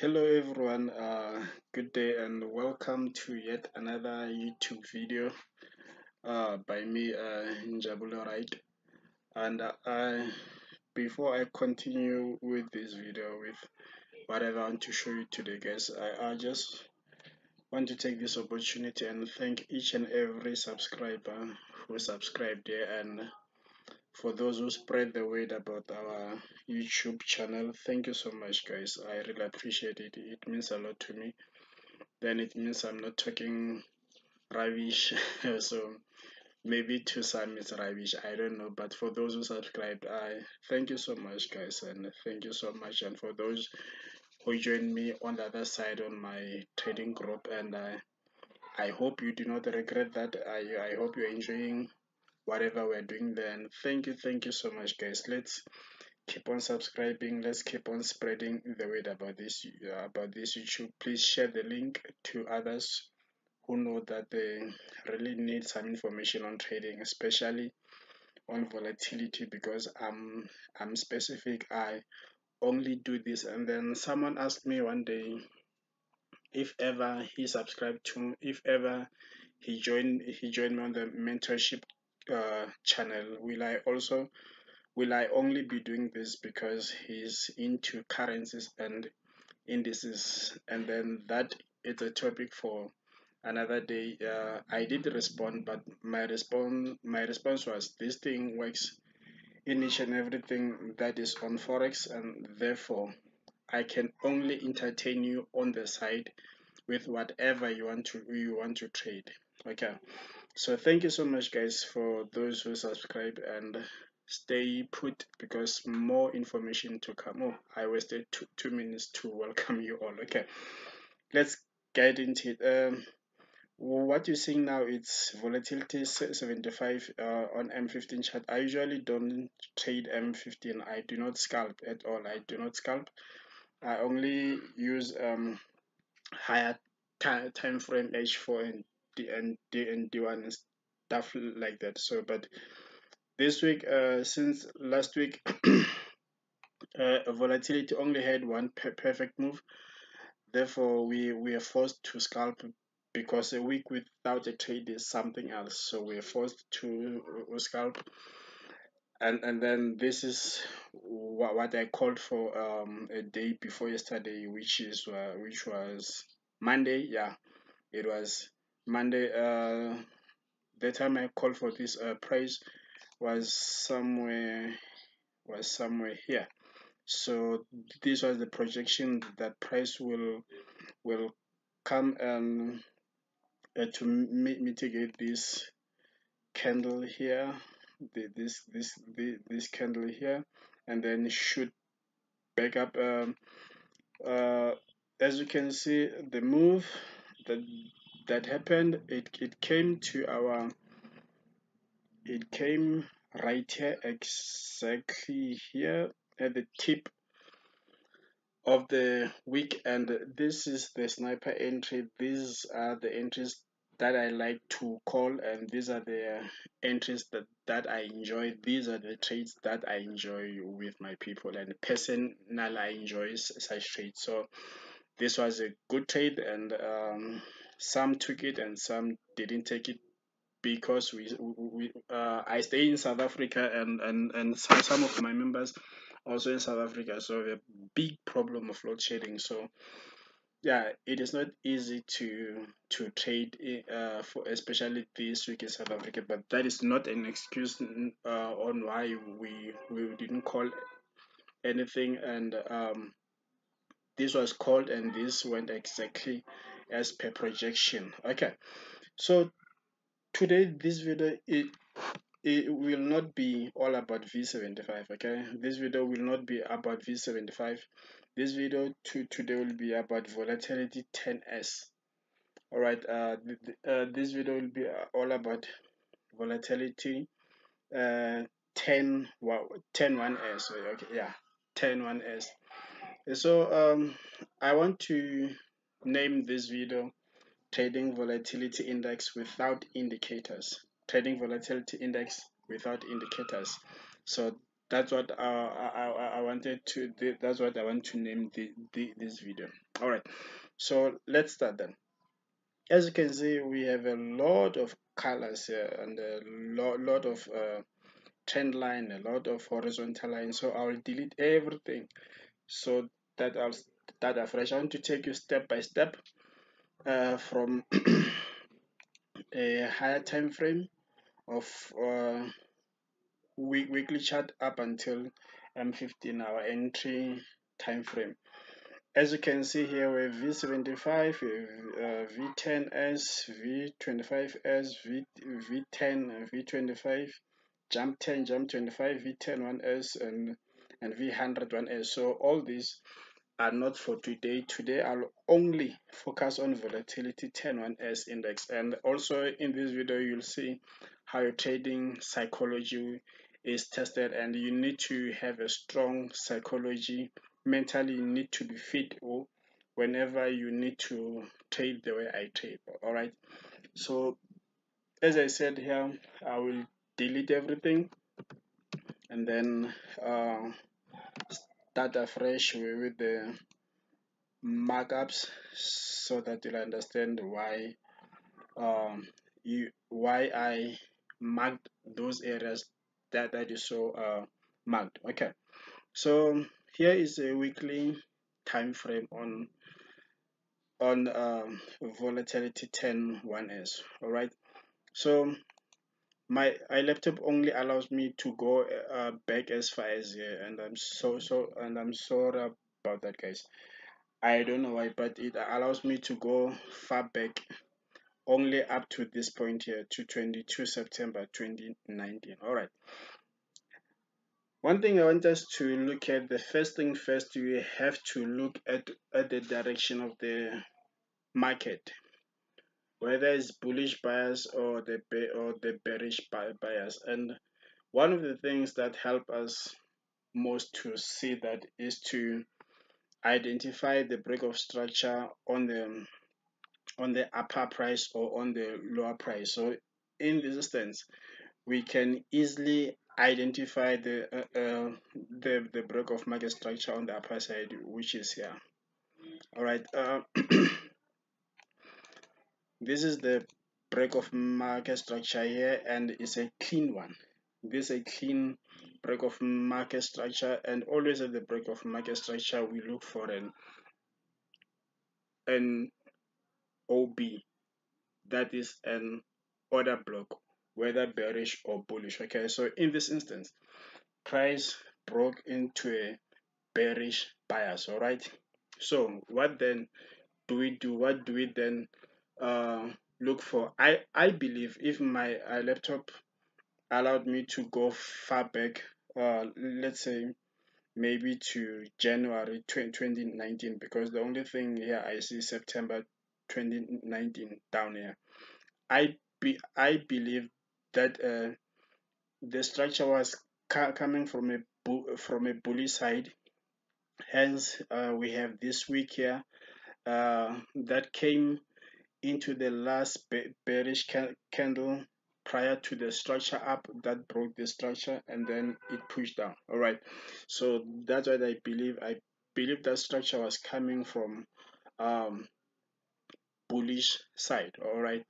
Hello everyone, uh, good day and welcome to yet another YouTube video uh, by me, uh, Njabulo. And uh, before I continue with this video with whatever I want to show you today guys, I, I just want to take this opportunity and thank each and every subscriber who subscribed here and for those who spread the word about our YouTube channel. Thank you so much, guys. I really appreciate it. It means a lot to me. Then it means I'm not talking rubbish. so maybe to some it's rubbish. I don't know. But for those who subscribed, I thank you so much, guys, and thank you so much. And for those who joined me on the other side on my trading group, and I, I hope you do not regret that. I I hope you're enjoying whatever we're doing then thank you thank you so much guys. Let's keep on subscribing. Let's keep on spreading the word about this uh, about this youtube. Please share the link to others who know that they really need some information on trading especially on volatility because i'm i'm specific. I only do this. And then someone asked me one day if ever he subscribed to if ever he joined he joined me on the mentorship uh, channel. Will i also will i only be doing this because he's into currencies and indices? And then that is a topic for another day. Uh, i did respond but my response my response was this thing works in each and everything that is on forex and therefore i can only entertain you on the side with whatever you want to you want to trade. Okay so thank you so much guys for those who subscribe and stay put because more information to come. Oh i wasted two, two minutes to welcome you all. Okay let's get into it. Um what you're seeing now it's volatility 75 uh, on m15 chart. I usually don't trade m15 i do not scalp at all. I do not scalp. I only use um higher time frame h4 and And D and D1 and stuff like that. So, but this week, uh, since last week, uh, volatility only had one per perfect move. Therefore, we we are forced to scalp because a week without a trade is something else. So we are forced to uh, scalp. And and then this is what, what I called for um, a day before yesterday, which is uh, which was Monday. Yeah, it was Monday, uh, the time I called for this uh, price was somewhere was somewhere here. So this was the projection that price will will come um, uh, to mitigate this candle here, the, this this the, this candle here, and then shoot back up. Um, uh, as you can see, the move that that happened it, it came to our it came right here exactly here at the tip of the week. And this is the sniper entry. These are the entries that I like to call and these are the entries that that I enjoy. These are the trades that I enjoy with my people and personal I enjoy such trades so this was a good trade and um, some took it and some didn't take it because we, we uh, I stay in South Africa and and and some, of my members also in South Africa. So a big problem of load shedding. So yeah it is not easy to to trade uh, for especially this week in South Africa. But that is not an excuse uh, on why we we didn't call anything. And um, this was called and this went exactly as per projection. Okay. So today this video it it will not be all about v75 okay? This video will not be about v75 this video to today will be about volatility 10s all right uh, th uh this video will be all about volatility uh 10 wow 10 1s okay yeah 10 1s so um i want to name this video trading volatility index without indicators. Trading volatility index without indicators. So that's what uh, I, I, wanted to that's what I want to name the, the this video. All right so let's start then. As you can see we have a lot of colors here and a lot, lot of uh, trend line a lot of horizontal line. So I'll delete everything so that I'll start afresh I want to take you step by step uh, from a higher time frame of uh, week, weekly chart up until M15 our entry time frame as you can see here we have V75, uh, V10S, V25S, v, V10, V25, jump 10, jump 25, V10 1S and, and V100 1S. So all these are not for today. Today I'll only focus on volatility 10 1S index. And also in this video you'll see how your trading psychology is tested and you need to have a strong psychology mentally. You need to be fit whenever you need to trade the way I trade all right? So as I said here I will delete everything and then uh, start afresh with the markups so that you'll understand why um, you why I marked those areas that that you saw uh, marked. Okay. So here is a weekly time frame on on um, volatility 10 1s all right. So my laptop only allows me to go uh, back as far as here and i'm so so and i'm sorry about that guys. I don't know why but it allows me to go far back only up to this point here to 22 september 2019 all right. One thing I want us to look at, the first thing first, we have to look at, at the direction of the market, whether it's bullish bias or the or the bearish bias. And one of the things that help us most to see that is to identify the break of structure on the on the upper price or on the lower price. So in this instance, we can easily identify the uh, uh, the the break of market structure on the upper side which is here all right uh, this is the break of market structure here and it's a clean one. This is a clean break of market structure and always at the break of market structure we look for an an OB that is an order block whether bearish or bullish okay? So in this instance price broke into a bearish bias all right? So what then do we do? What do we then uh, look for. I i believe if my uh, laptop allowed me to go far back uh, let's say maybe to january 20, 2019 because the only thing here i see september 2019 down here. I be i believe that uh, the structure was ca coming from a from a bully side. Hence uh, we have this week here uh, that came into the last bearish ca candle prior to the structure up that broke the structure and then it pushed down. All right. So that's what i believe i believe that structure was coming from um bullish side. All right.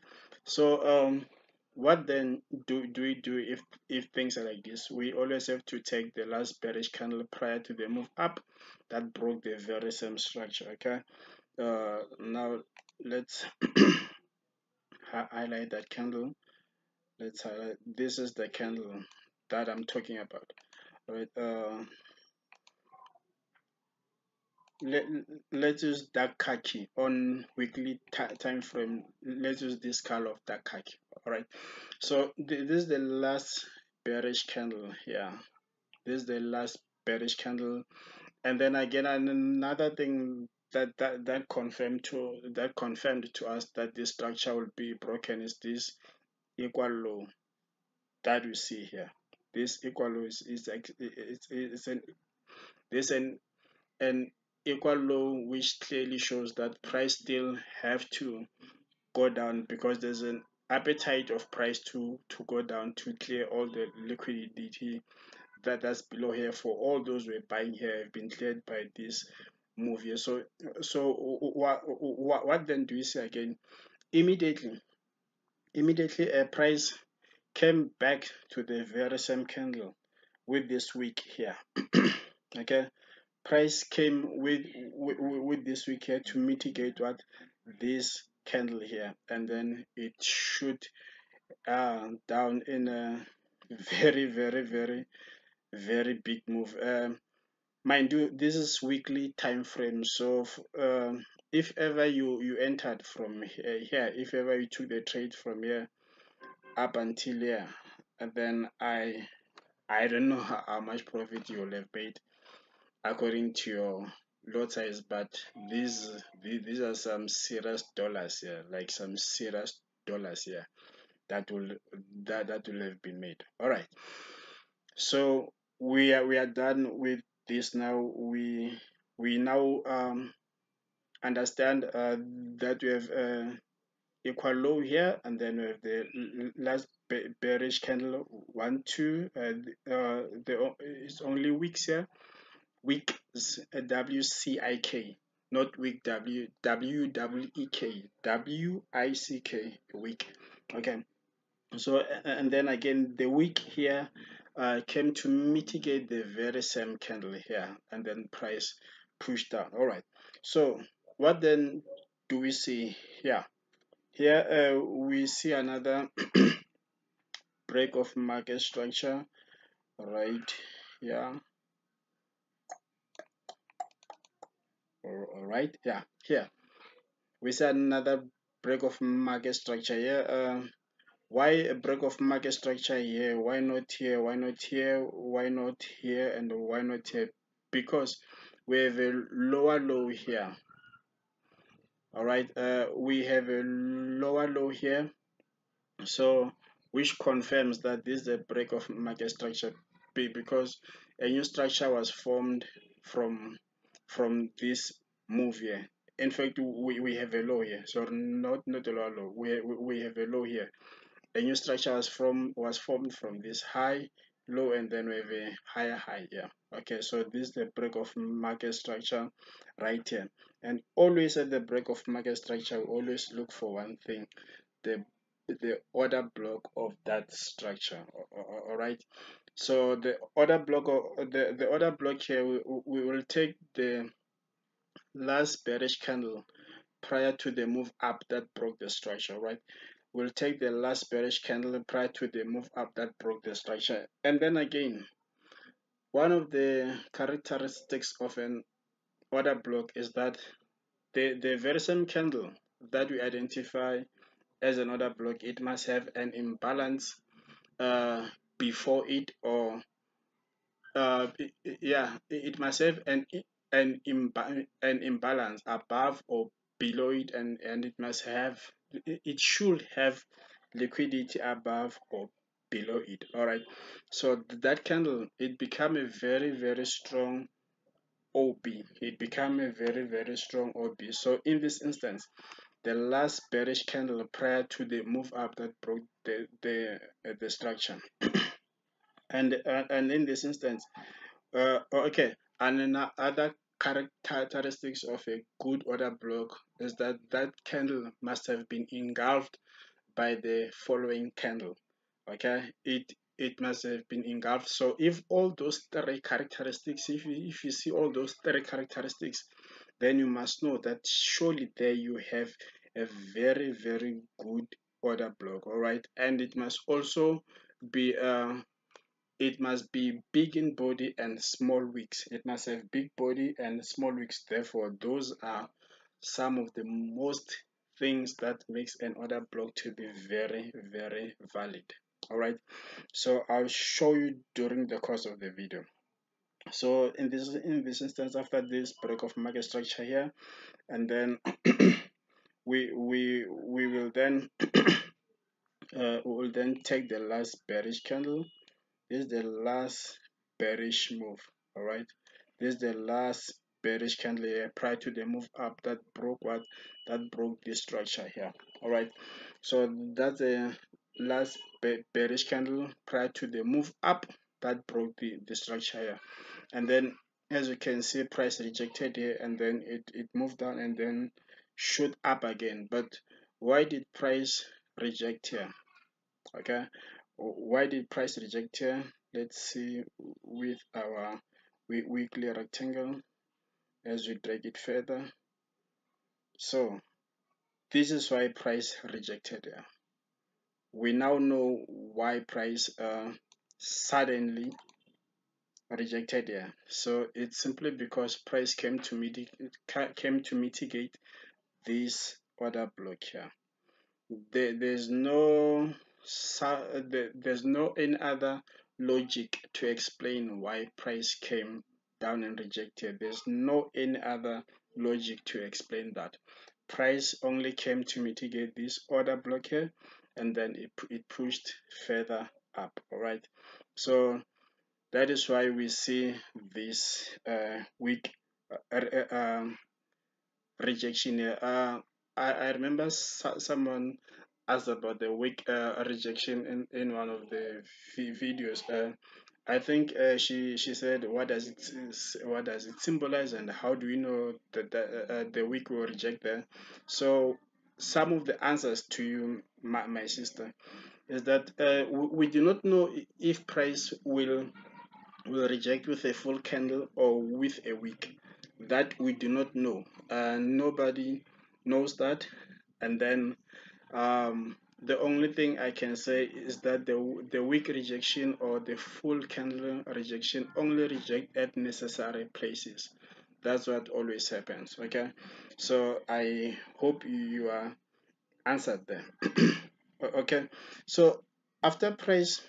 So um what then do, do we do if if things are like this? We always have to take the last bearish candle prior to the move up that broke the very same structure. Okay. Uh now let's highlight that candle. Let's highlight this is the candle that i'm talking about all right? Uh let, let's use dark khaki on weekly time frame. Let's use this color of dark khaki all right so th this is the last bearish candle here this is the last bearish candle. And then again another thing that that, that confirmed to that confirmed to us that this structure will be broken is this equal low that we see here. This equal low is, is it's, it's an this an an equal low which clearly shows that price still have to go down because there's an appetite of price to to go down to clear all the liquidity that that's below here for all those who are buying here have been cleared by this move here. So so what what, what then do we see again? Immediately immediately a price came back to the very same candle with this week here. Okay? Price came with, with with this week here to mitigate what? This candle here. And then it should uh, down in a very very very very big move. Um, mind you this is weekly time frame so um, if ever you you entered from here if ever you took the trade from here up until here then i i don't know how, how much profit you'll have paid according to your lot size but these these are some serious dollars here like some serious dollars here that will that that will have been made. All right. So we are we are done with this now we we now um understand uh, that we have uh, equal low here and then we have the last bearish candle one two uh, uh the it's only weeks here week w c i k not week w w w e k w i c k week okay. So and then again the week here uh, came to mitigate the very same candle here and then price pushed down. All right. So what then do we see here? Here uh, we see another break of market structure right yeah all right yeah here. We see another break of market structure here. Uh, why a break of market structure here why not here why not here why not here and why not here? Because we have a lower low here. All right uh, we have a lower low here. So which confirms that this is a break of market structure? B because a new structure was formed from from this move here. In fact we, we have a low here. So not not a lower low we, we have a low here a new structure was from was formed from this high low and then we have a higher high here. Okay so this is the break of market structure right here. And always at the break of market structure we always look for one thing the the order block of that structure. All right so the order block of the the order block here we, we will take the last bearish candle prior to the move up that broke the structure right we'll take the last bearish candle prior to the move up that broke the structure. And then again one of the characteristics of an order block is that the the very same candle that we identify as an order block it must have an imbalance uh, before it or uh, yeah it must have an an, imba an imbalance above or below it and and it must have it should have liquidity above or below it all right so that candle it become a very very strong ob it become a very very strong ob so in this instance the last bearish candle prior to the move up that broke the the, uh, the structure. And uh, and in this instance uh, okay and another characteristics of a good order block is that that candle must have been engulfed by the following candle okay? It it must have been engulfed. So if all those three characteristics if you, if you see all those three characteristics then you must know that surely there you have a very very good order block all right? And it must also be uh, it must be big in body and small wicks it must have big body and small wicks therefore those are some of the most things that makes an order block to be very very valid. All right. So i'll show you during the course of the video. So in this in this instance after this break of market structure here and then we we we will then uh, we will then take the last bearish candle this is the last bearish move all right? This is the last bearish candle here prior to the move up that broke what? That broke this structure here all right? So that's the last bearish candle prior to the move up that broke the, the structure here. And then as you can see price rejected here and then it, it moved down and then shoot up again. But why did price reject here? Okay why did price reject here? Let's see with our weekly rectangle as we drag it further. So this is why price rejected here. We now know why price uh, suddenly rejected here. So it's simply because price came to mitigate came to mitigate this order block here. There, there's no there's no any other logic to explain why price came down and rejected. There's no any other logic to explain that. Price only came to mitigate this order block here and then it, it pushed further up all right so that is why we see this uh, weak uh, uh, um, rejection here. Uh, I, I remember someone asked about the weak uh, rejection in, in one of the videos uh, I think uh, she she said what does it what does it symbolize and how do we know that the, the weak will reject that so some of the answers to you my, my sister is that we do not know if price will will reject with a full candle or with a wick. That we do not know. And nobody knows that. And then um, the only thing I can say is that the, the weak rejection or the full candle rejection only reject at necessary places. That's what always happens okay? So I hope you are answered there. Okay? So after price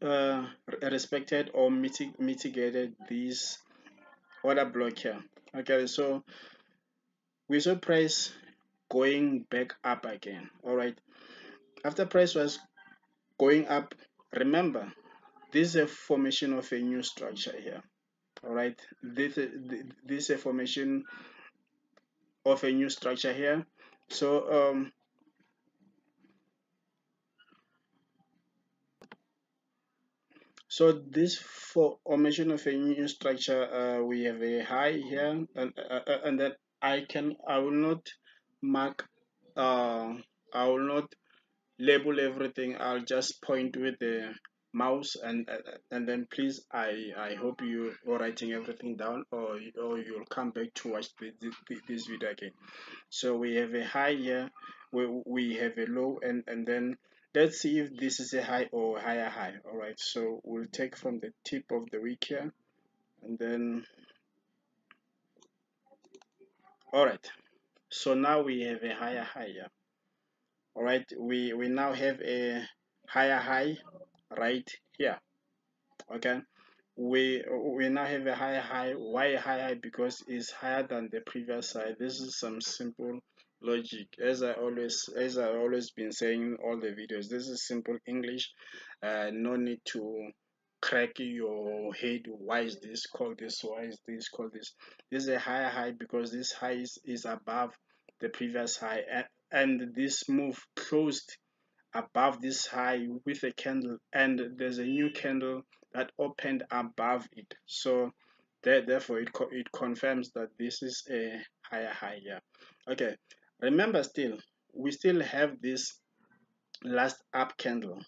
uh, respected or mitig mitigated these order block here okay? So we saw price going back up again. All right. After price was going up remember this is a formation of a new structure here. All right. This this is a formation of a new structure here. So um So this formation of a new structure, uh, we have a high here, and uh, uh, and then I can I will not mark, uh, I will not label everything. I'll just point with the mouse and and then please I I hope you are writing everything down or or you'll come back to watch the, the, this video again. So we have a high here, we we have a low, and and then let's see if this is a high or higher high all right so we'll take from the tip of the wick here and then all right so now we have a higher high here all right we we now have a higher high right here okay? We we now have a higher high. Why higher because it's higher than the previous side this is some simple logic. As i always as i always been saying in all the videos this is simple english uh, no need to crack your head. Why is this? Called this. Why is this? Called this. This is a higher high because this high is, is above the previous high. And, and this move closed above this high with a candle and there's a new candle that opened above it. So that therefore it, co it confirms that this is a higher high here okay. Remember still we still have this last up candle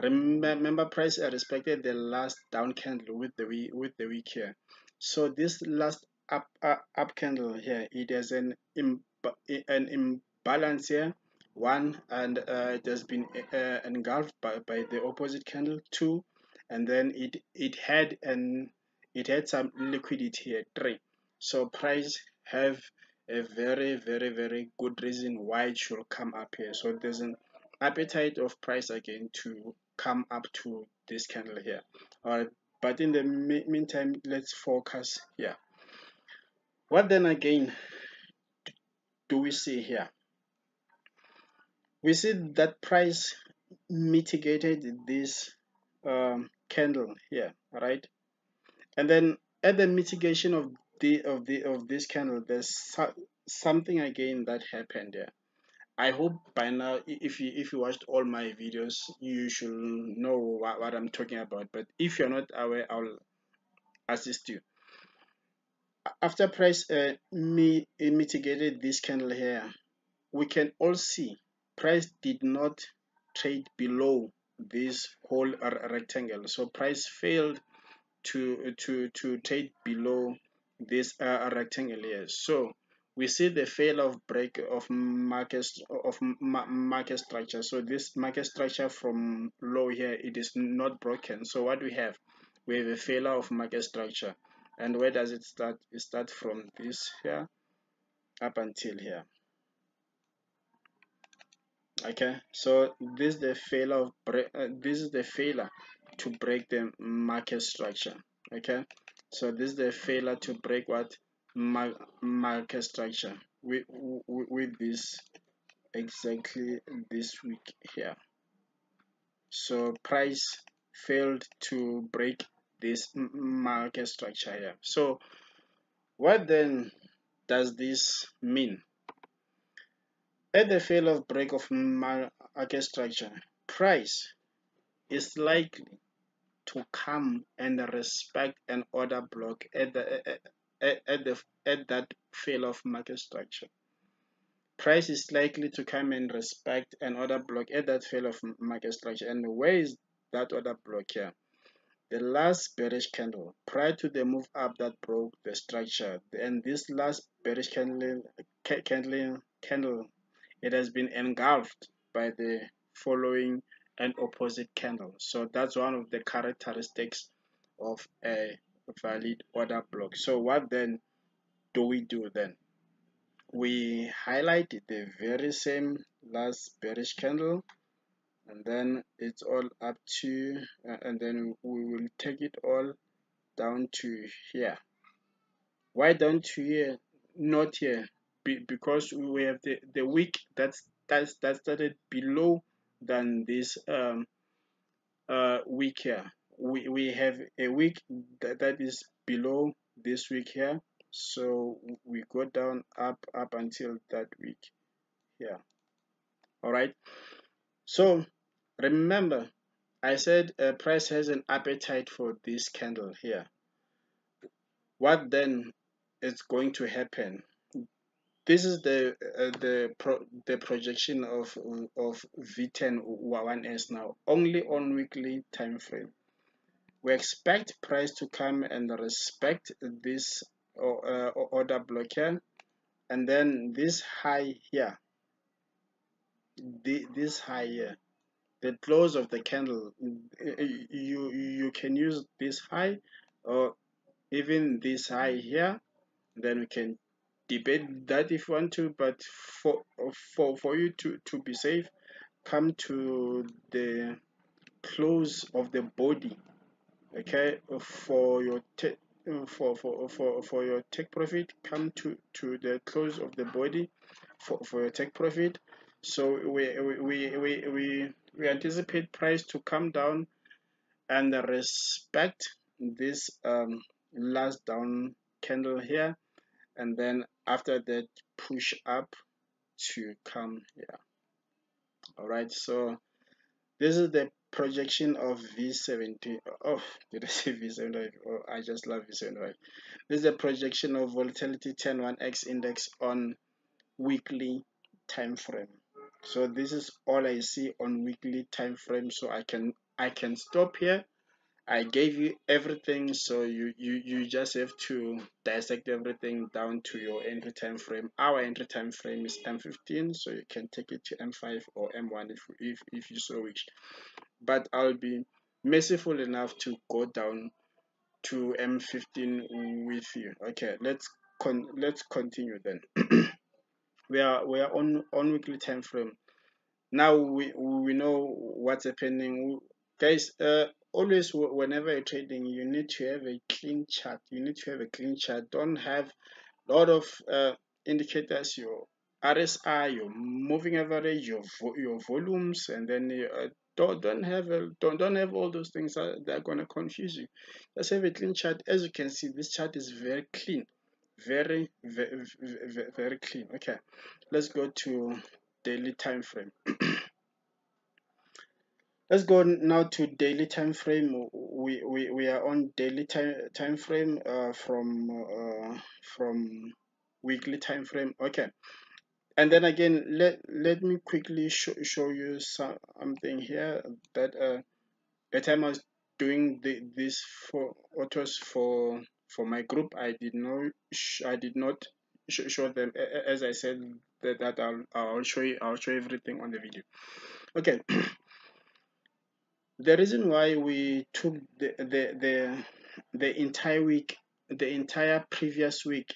remember price respected the last down candle with the with the week here. So this last up up, up candle here it has an an imbalance here. One and uh, it has been uh, engulfed by, by the opposite candle. Two and then it it had an it had some liquidity here. Three. So price have a very very very good reason why it should come up here. So there's an appetite of price again to come up to this candle here. All right but in the meantime let's focus here. What then again do we see here? We see that price mitigated this um, candle here right? And then at the mitigation of the of the of this candle there's so, something again that happened there I hope by now, if you if you watched all my videos, you should know what, what I'm talking about. But if you're not aware, I'll assist you. After price uh, me, mitigated this candle here, we can all see price did not trade below this whole rectangle. So price failed to to to trade below this uh, rectangle here. So we see the fail of break of market of market structure. So this market structure from low here it is not broken. So what we have we have a failure of market structure. And where does it start? It start from this here up until here. Okay so this is the failure of break uh, this is the failure to break the market structure. Okay so this is the failure to break what market structure with, with this exactly this week here. So price failed to break this market structure here. So what then does this mean? At the fail of break of market structure price is likely to come and respect an order block at the at, at, the, at that fail of market structure. Price is likely to come and respect an order block at that fail of market structure. And where is that order block here? The last bearish candle prior to the move up that broke the structure. And this last bearish candle, candle, candle it has been engulfed by the following and opposite candle. So that's one of the characteristics of a valid order block. So what then do we do then? We highlight the very same last bearish candle and then it's all up to uh, and then we will take it all down to here why down to here not here Be because we have the the wick that's that's that started below than this um uh wick here we, we have a week that, that is below this week here. So we go down up up until that week here. All right? So remember i said uh, price has an appetite for this candle here. What then is going to happen? This is the uh, the pro the projection of of v10 1s now only on weekly time frame we expect price to come and respect this uh, order block here and then this high here the, this high here the close of the candle you you can use this high or even this high here then we can debate that if you want to but for for for you to to be safe come to the close of the body okay for your for for for for your take profit come to to the close of the body for for your take profit. So we we we we, we anticipate price to come down and respect this um last down candle here. And then after that push up to come here. All right so this is the projection of V70. Oh, did I say V75? Oh, I just love V75. This is the projection of volatility 101x index on weekly time frame. So this is all I see on weekly time frame. So I can I can stop here. I gave you everything, so you you you just have to dissect everything down to your entry time frame. Our entry time frame is M15, so you can take it to M5 or M1 if if if you so wish but I'll be merciful enough to go down to M15 with you. Okay, let's con let's continue then. we are we are on on weekly time frame. Now we we know what's happening, guys. Uh, always whenever you're trading, you need to have a clean chart. You need to have a clean chart. Don't have a lot of uh, indicators. Your RSI, your moving average, your vo your volumes, and then uh, don't don't have a, don't don't have all those things that, that are gonna confuse you. Let's have a clean chart. As you can see, this chart is very clean, very very, very clean. Okay, let's go to daily time frame let's go now to daily time frame. We we, we are on daily time time frame uh, from uh, from weekly time frame. Okay. And then again let let me quickly show, show you something here that uh the time I was doing the, this for autos for for my group I did not I did not show them as I said that, that I'll, I'll show you I'll show everything on the video. Okay the reason why we took the the the, the entire week the entire previous week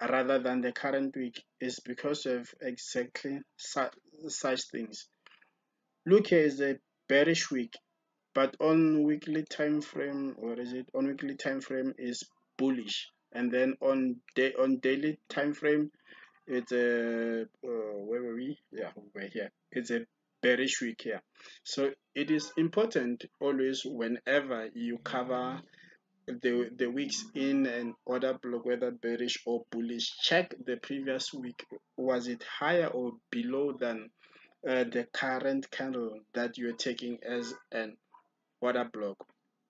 rather than the current week is because of exactly such, such things. Look here is a bearish week but on weekly time frame or is it on weekly time frame is bullish and then on day on daily time frame it's a uh, where were we? Yeah we're here. It's a bearish week here. So it is important always whenever you cover the the weeks in an order block whether bearish or bullish check the previous week was it higher or below than uh, the current candle that you're taking as an order block.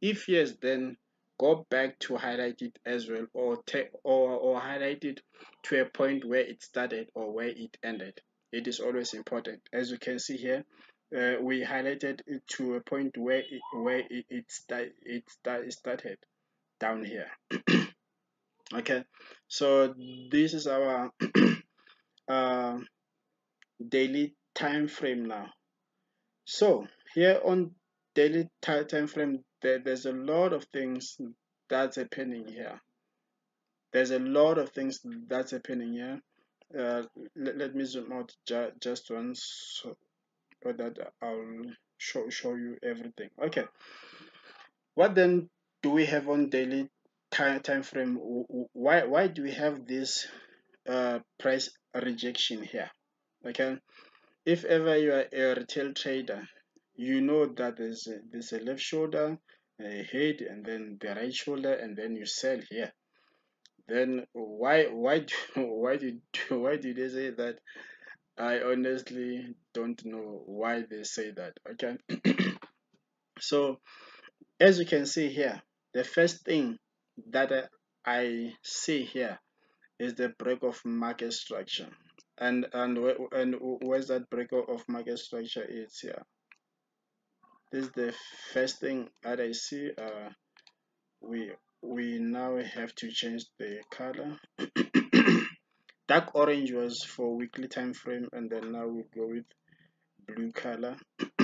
If yes then go back to highlight it as well or or, or highlight it to a point where it started or where it ended it is always important. As you can see here uh, we highlighted it to a point where it, where it, it, it, it started down here. Okay so this is our uh, daily time frame now. So here on daily time frame there, there's a lot of things that's happening here. There's a lot of things that's happening here uh, let, let me zoom out ju just once so, so that I'll show, show you everything. Okay. What then do we have on daily time, time frame? Why why do we have this uh, price rejection here? Okay. If ever you are a retail trader you know that there's a, there's a left shoulder a head and then the right shoulder and then you sell here then why why do, why did why did they say that? I honestly don't know why they say that okay? So as you can see here the first thing that i see here is the break of market structure. And and and where's that break of market structure is here? This is the first thing that I see uh, we we now have to change the color. Dark orange was for weekly time frame and then now we go with blue color.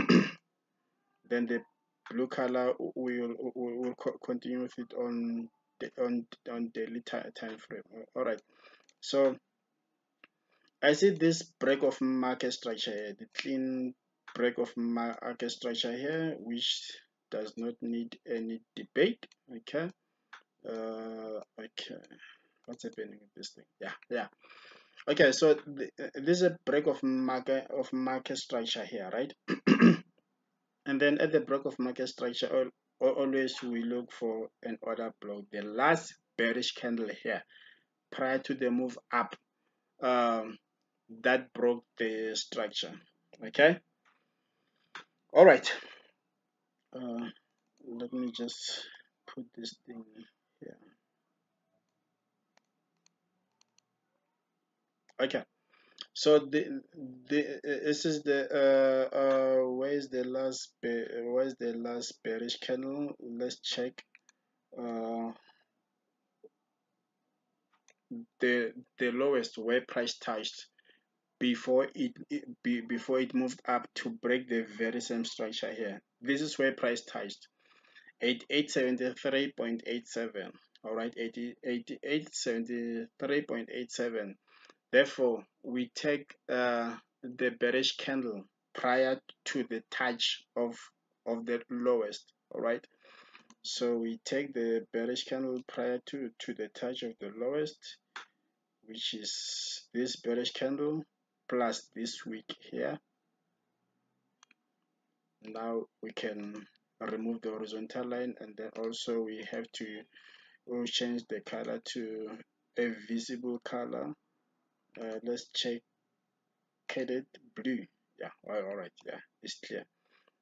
Then the blue color we will we will continue with it on the, on on daily time frame. All right so I see this break of market structure the clean break of market structure here which does not need any debate. Okay uh, okay. What's happening with this thing? Yeah yeah. Okay so the, this is a break of market of market structure here right? And then at the break of market structure always we look for an order block the last bearish candle here prior to the move up um, that broke the structure okay? All right. Uh, let me just put this thing okay. So the the this is the uh uh where is the last where is the last bearish candle let's check uh the the lowest where price touched before it, it be, before it moved up to break the very same structure here. This is where price touched 8873.87 all right 8873.87 therefore we take uh, the bearish candle prior to the touch of of the lowest all right? So we take the bearish candle prior to to the touch of the lowest which is this bearish candle plus this week here. Now we can remove the horizontal line and then also we have to we'll change the color to a visible color uh, let's check marketed blue. Yeah all right yeah it's clear.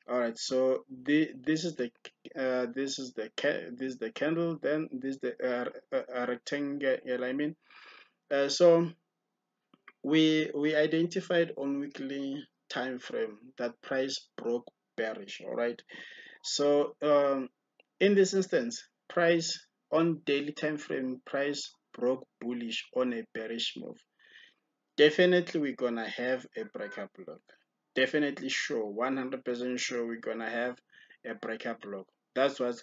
All right so the this is the uh, this is the this is the candle then this is the uh, uh, rectangle i mean? Uh, so we we identified on weekly time frame that price broke bearish all right? So um, in this instance price on daily time frame price broke bullish on a bearish move definitely we're gonna have a breaker block. Definitely sure 100% sure we're gonna have a breaker block. That's what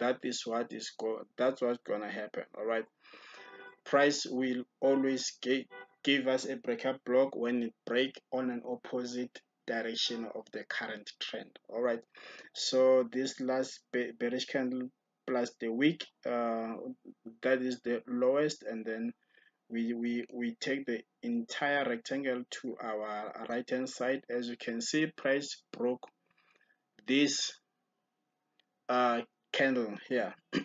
that is what is go that's what's gonna happen all right price will always get, give us a breaker block when it break on an opposite direction of the current trend all right so this last bearish candle plus the week uh, that is the lowest and then we, we, we take the entire rectangle to our right hand side. As you can see price broke this uh, candle here.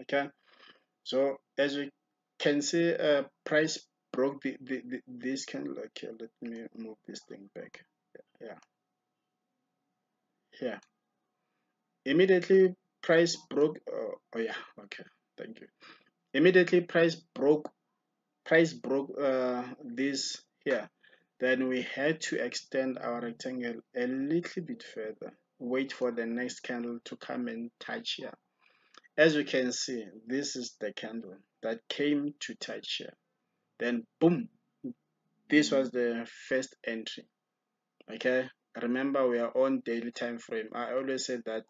Okay? So as you can see uh, price broke the, the, the, this candle. Okay let me move this thing back. Yeah. Here immediately price broke uh, oh yeah. Okay. Thank you. Immediately price broke price broke uh, this here. Then we had to extend our rectangle a little bit further. Wait for the next candle to come and touch here. As you can see this is the candle that came to touch here. Then boom this was the first entry. Okay? Remember we are on daily time frame. I always said that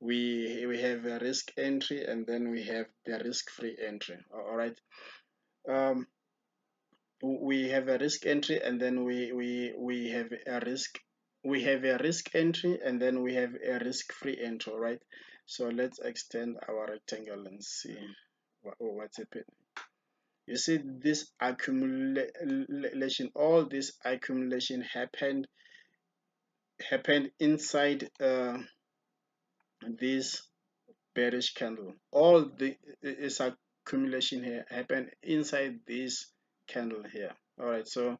we we have a risk entry and then we have the risk free entry. All right um, we have a risk entry and then we we we have a risk we have a risk entry and then we have a risk free entry right so let's extend our rectangle and see what, what's happening. You see this accumulation all this accumulation happened happened inside uh, this bearish candle. All the is accumulation here happened inside this candle here. All right so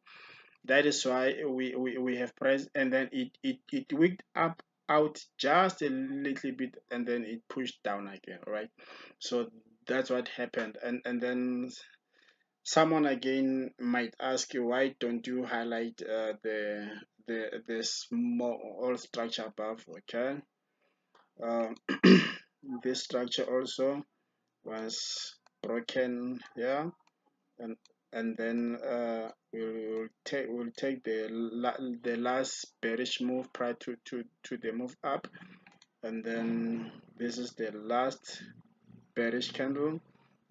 that is why we we, we have pressed and then it it it wicked up out just a little bit and then it pushed down again all right so that's what happened and and then someone again might ask you why don't you highlight uh, the the the small structure above? Okay. Um, this structure also was broken here and and then uh, we'll take we'll take the la the last bearish move prior to, to to the move up. And then this is the last bearish candle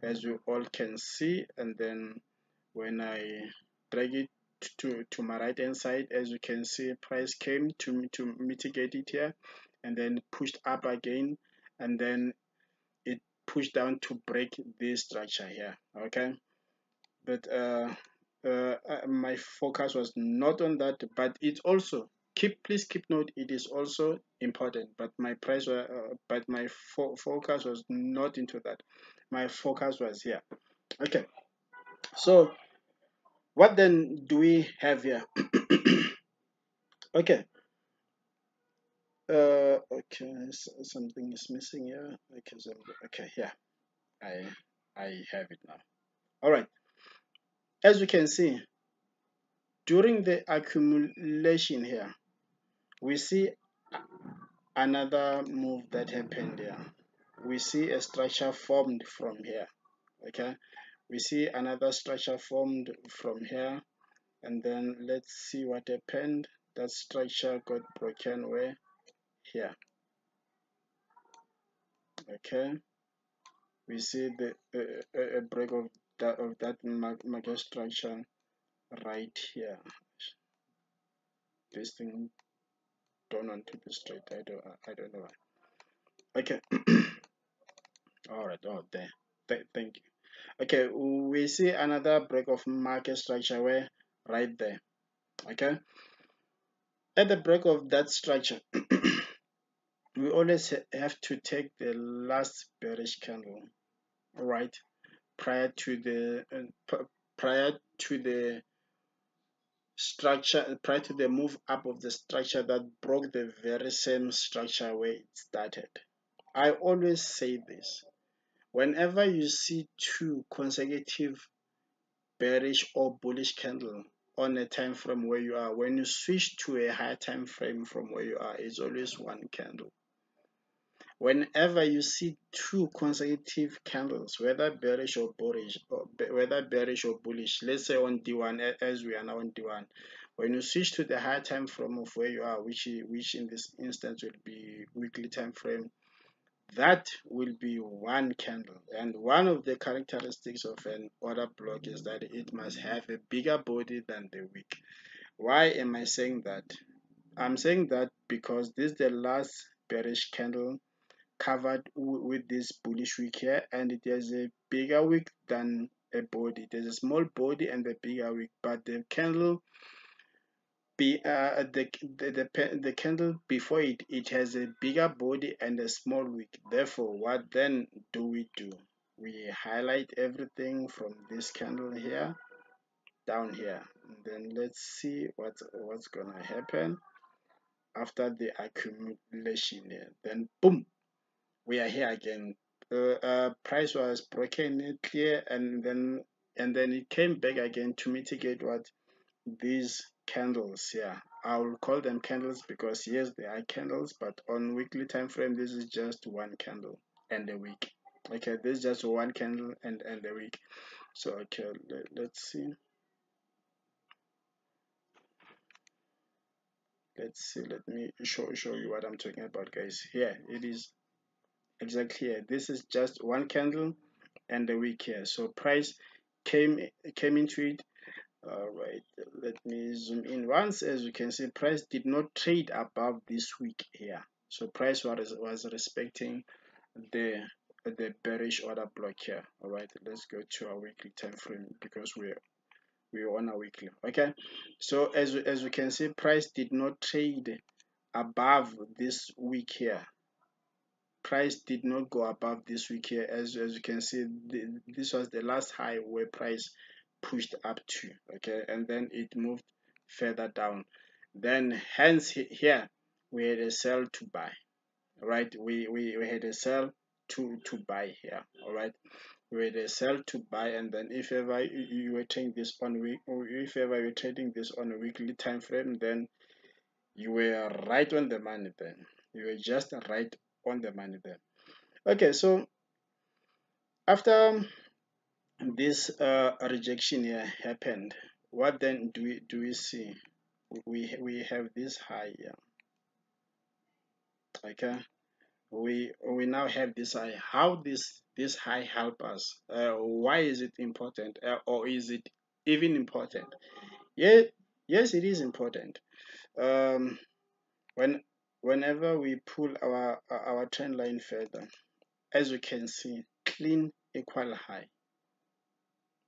as you all can see. And then when I drag it to to my right hand side as you can see price came to to mitigate it here and then pushed up again. And then it pushed down to break this structure here okay? But uh, uh, uh, my focus was not on that but it also keep please keep note it is also important but my price uh, but my fo focus was not into that. My focus was here okay? So what then do we have here? Okay uh okay something is missing here okay yeah. I i have it now. All right as you can see during the accumulation here we see another move that happened here. We see a structure formed from here okay? We see another structure formed from here and then let's see what happened. That structure got broken where here okay. We see the uh, a break of that of that market structure right here. This thing don't want to be straight. I don't i don't know. Why okay. All right. Oh there. Th thank you. Okay. We see another break of market structure where right there. Okay. At the break of that structure we always have to take the last bearish candle right prior to the uh, prior to the structure prior to the move up of the structure that broke the very same structure where it started. I always say this. Whenever you see two consecutive bearish or bullish candle on a time frame where you are, when you switch to a higher time frame from where you are, it's always one candle. Whenever you see two consecutive candles, whether bearish or bullish, or whether bearish or bullish, let's say on D1 as we are now on D1, when you switch to the higher time frame of where you are, which which in this instance will be weekly time frame, that will be one candle. And one of the characteristics of an order block is that it must have a bigger body than the week Why am I saying that? I'm saying that because this is the last bearish candle covered with this bullish wick here and it has a bigger wick than a body. There's a small body and a bigger wick but the candle be uh, the, the the the candle before it it has a bigger body and a small wick therefore what then do we do? We highlight everything from this candle here down here. And then let's see what what's gonna happen after the accumulation here. Then boom we are here again. Uh, price was broken clear and then and then it came back again to mitigate what? These candles here i will call them candles because yes they are candles but on weekly time frame this is just one candle and a week. Okay this is just one candle and and a week. So okay let, let's see. Let's see let me show show you what i'm talking about guys. Here it is exactly here this is just one candle and the week here so price came came into it. All right let me zoom in. Once as you can see price did not trade above this week here. So price was was respecting the the bearish order block here. All right let's go to our weekly time frame because we're we're on a weekly okay? So as as we can see price did not trade above this week here price did not go above this week here. As, as you can see the, this was the last high where price pushed up to okay? And then it moved further down. Then hence here we had a sell to buy right? We, we we had a sell to to buy here all right? We had a sell to buy and then if ever you, were trading this on week or if ever you're trading this on a weekly time frame then you were right on the money then. You were just right on the money there okay so after this uh, rejection here happened what then do we do we see? We we have this high here. Okay we we now have this high. How this this high help us? Uh, why is it important uh, or is it even important? Yeah yes it is important. Um when whenever we pull our our trend line further as you can see clean equal high.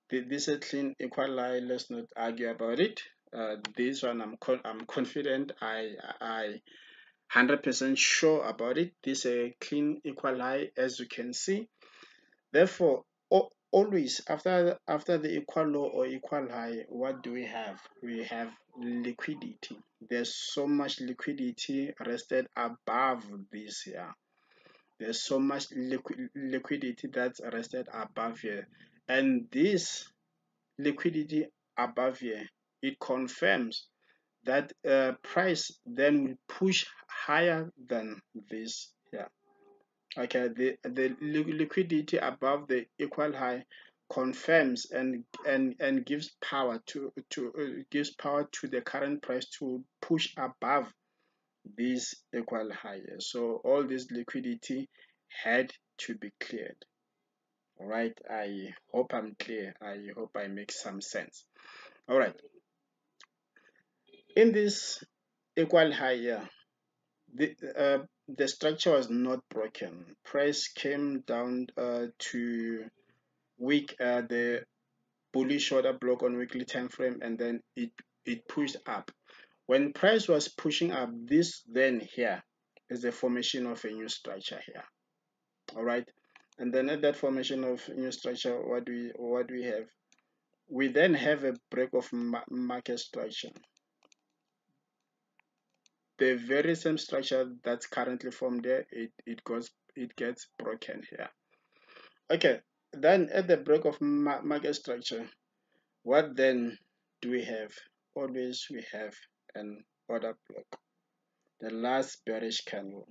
This is a clean equal high. Let's not argue about it. Uh, this one i'm con i'm confident. I i 100% sure about it. This is a clean equal high as you can see. Therefore always after after the equal low or equal high what do we have? We have liquidity. There's so much liquidity rested above this here there's so much liquid liquidity that's rested above here. And this liquidity above here it confirms that uh, price then will push higher than this okay the the liquidity above the equal high confirms and and and gives power to to uh, gives power to the current price to push above this equal high. So all this liquidity had to be cleared. All right i hope i'm clear. I hope i make some sense. All right. In this equal high here the uh, the structure was not broken. Price came down uh, to weak uh, the bullish order block on weekly time frame and then it it pushed up. When price was pushing up, this then here is the formation of a new structure here. All right, and then at that formation of new structure, what do we what do we have? we then have a break of ma market structure the very same structure that's currently formed there it it goes it gets broken here. Okay then at the break of market structure what then do we have? Always we have an order block the last bearish candle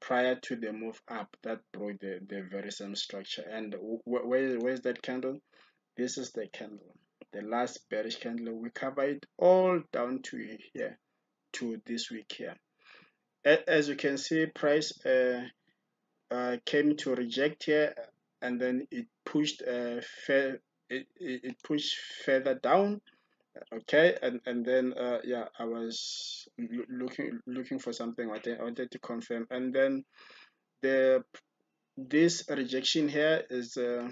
prior to the move up that broke the, the very same structure. And wh where, where's that candle? This is the candle the last bearish candle. We cover it all down to here to this week here. As you can see price uh, uh, came to reject here and then it pushed uh, it, it pushed further down. Okay and and then uh, yeah I was looking looking for something. I wanted, I wanted to confirm. And then the this rejection here is uh,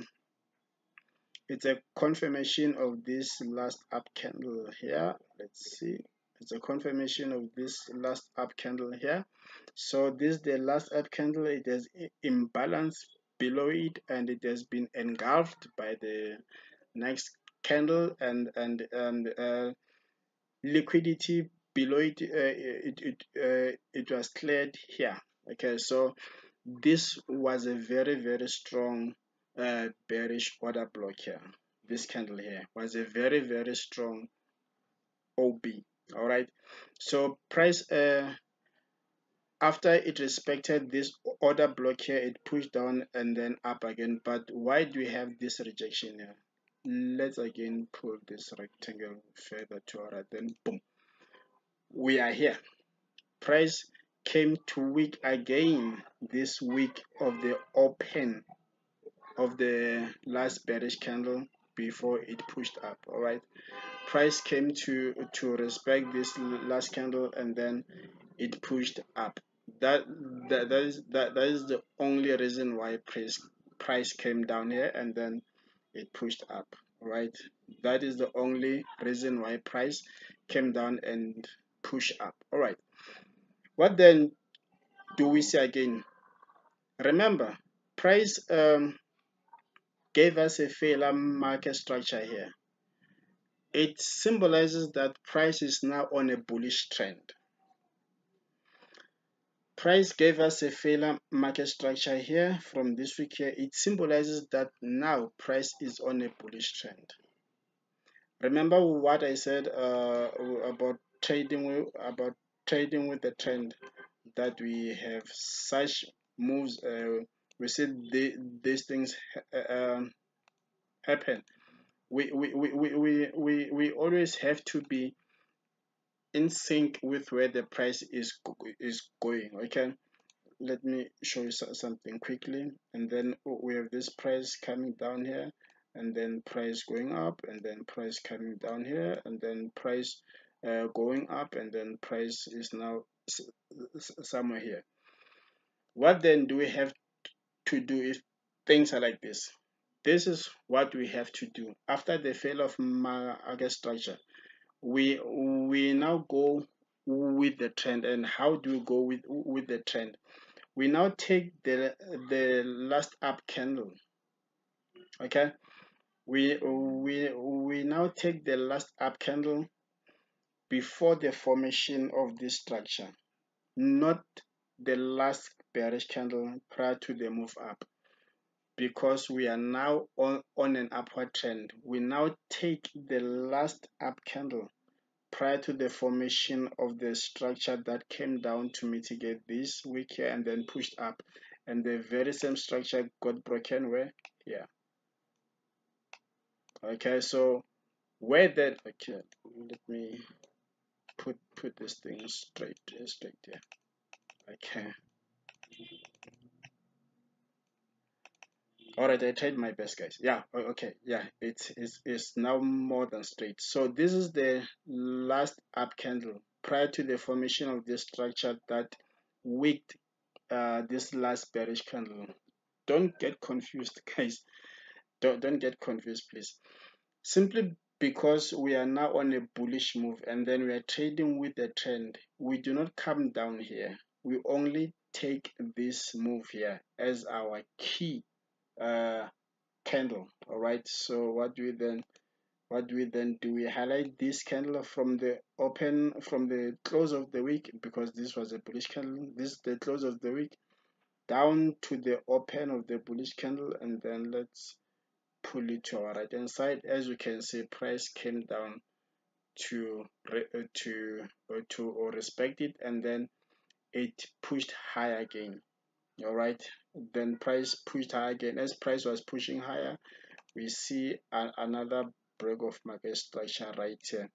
it's a confirmation of this last up candle here. Let's see it's a confirmation of this last up candle here. So this the last up candle. It has imbalance below it and it has been engulfed by the next candle and and and uh, liquidity below it uh, it it, uh, it was cleared here. Okay so this was a very very strong uh, bearish order block here. This candle here was a very very strong OB all right. So price uh, after it respected this order block here it pushed down and then up again. But why do we have this rejection here? Let's again pull this rectangle further to our right then boom. We are here. Price came to weak again this week of the open of the last bearish candle before it pushed up. All right price came to to respect this last candle and then it pushed up. That that, that is that, that is the only reason why price price came down here and then it pushed up right? That is the only reason why price came down and push up. All right. What then do we see again? Remember price um, gave us a failure market structure here it symbolizes that price is now on a bullish trend. Price gave us a failure market structure here from this week here. It symbolizes that now price is on a bullish trend. Remember what i said uh, about trading with about trading with the trend that we have such moves uh, we see the, these things uh, um, happen we, we, we, we, we, we always have to be in sync with where the price is is going okay? Let me show you something quickly and then we have this price coming down here and then price going up and then price coming down here and then price uh, going up and then price is now somewhere here. What then do we have to do if things are like this this is what we have to do. After the failure of market structure we we now go with the trend and how do we go with with the trend? We now take the the last up candle okay? We we we now take the last up candle before the formation of this structure not the last bearish candle prior to the move up because we are now on, on an upward trend. We now take the last up candle prior to the formation of the structure that came down to mitigate this week here and then pushed up. And the very same structure got broken where? Here. Okay, so where that, okay, let me put put this thing straight straight here. Okay. All right i tried my best guys. Yeah okay yeah it's, it's it's now more than straight. So this is the last up candle. Prior to the formation of this structure that wicked uh, this last bearish candle. Don't get confused guys. Don't, don't get confused please. Simply because we are now on a bullish move and then we are trading with the trend we do not come down here. We only take this move here as our key uh, candle. All right so what do we then what do we then do? We highlight this candle from the open from the close of the week because this was a bullish candle. This is the close of the week down to the open of the bullish candle and then let's pull it to our right hand side. As you can see price came down to uh, to uh, to or respect it and then it pushed high again. All right then price pushed higher again. As price was pushing higher we see a, another break of market structure right here.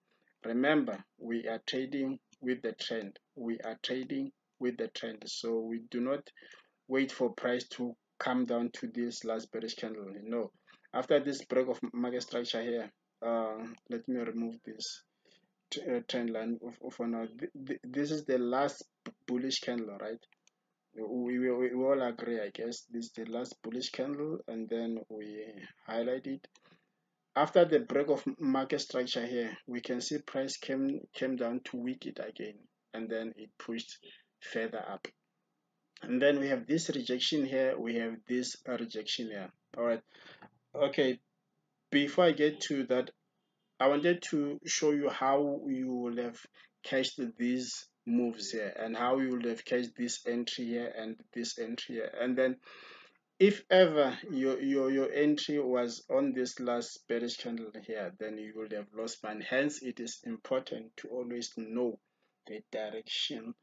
Remember we are trading with the trend. We are trading with the trend. So we do not wait for price to come down to this last bearish candle. No. After this break of market structure here uh, let me remove this uh, trend line of for now this is the last bullish candle right we, we, we all agree i guess this is the last bullish candle and then we highlight it. After the break of market structure here we can see price came came down to weak it again and then it pushed further up. And then we have this rejection here we have this rejection here. All right. Okay before i get to that i wanted to show you how you will have cashed these moves here and how you would have cashed this entry here and this entry here. And then if ever your your your entry was on this last bearish candle here then you would have lost money hence it is important to always know the direction